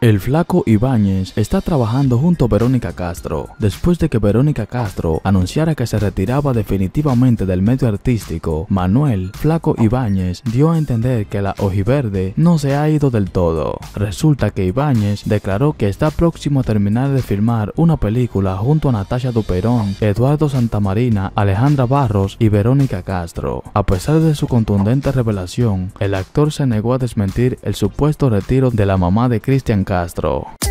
El flaco Ibáñez está trabajando junto a Verónica Castro, después de que Verónica Castro anunciara que se retiraba definitivamente del medio artístico. Manuel Flaco Ibáñez dio a entender que la ojiverde no se ha ido del todo. Resulta que Ibáñez declaró que está próximo a terminar de filmar una película junto a Natasha Duperón, Eduardo Santamarina, Alejandra Barros y Verónica Castro. A pesar de su contundente revelación, el actor se negó a desmentir el supuesto retiro de la mamá de Cristian Castro.